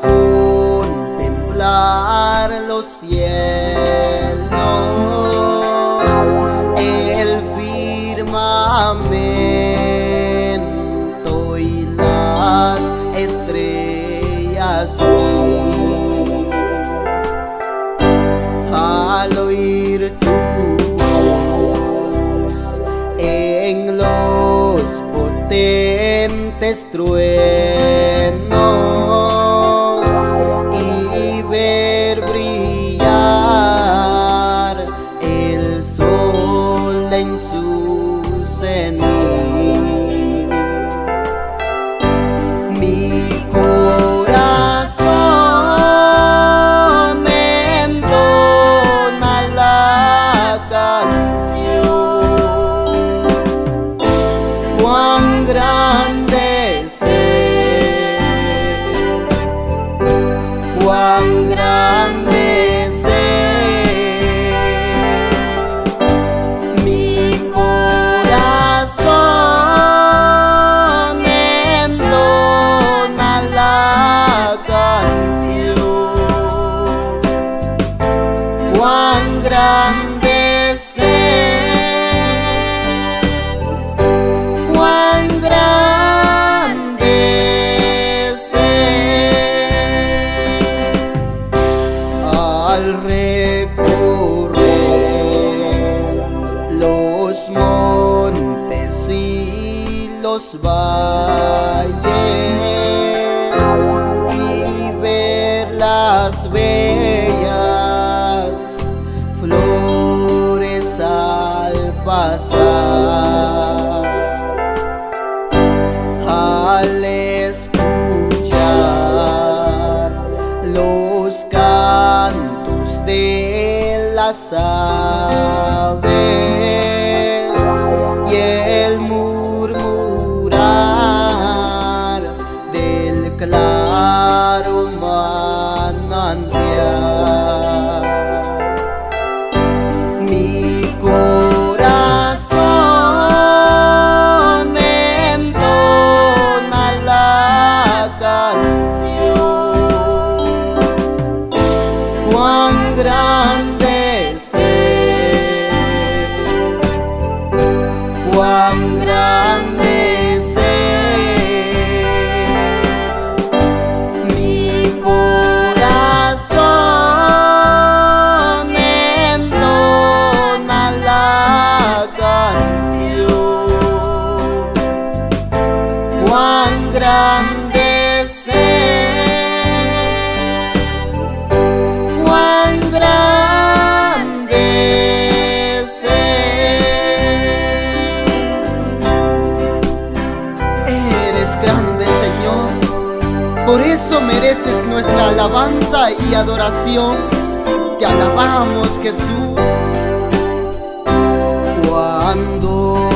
contemplar los cielos, el firmamento y las estrellas. Al oír tu voz en los potentes truenos. penso los y ver las bellas flores al pasar. Al escuchar los cantos de las aves. Por eso mereces nuestra alabanza y adoración. Te alabamos Jesús. Cuando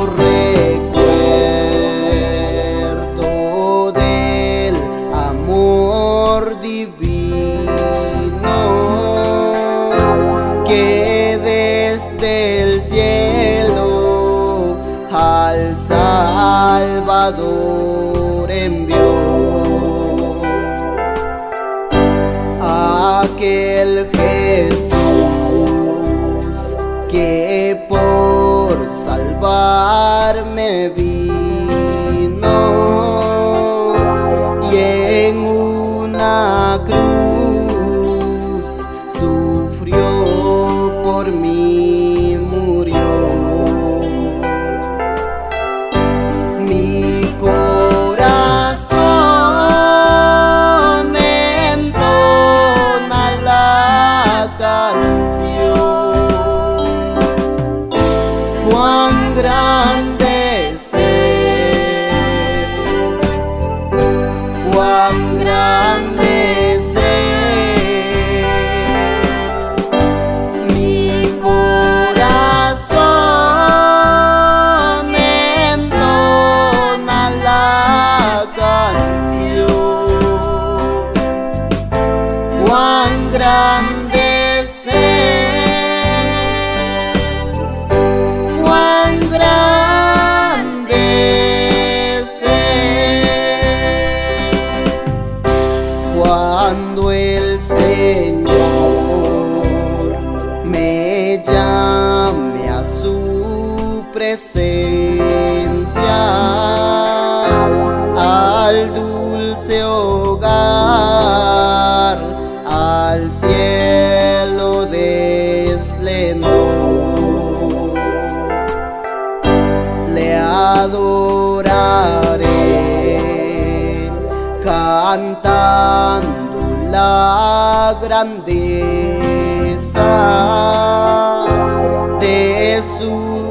aquel que one grande. Cantando la grandeza de su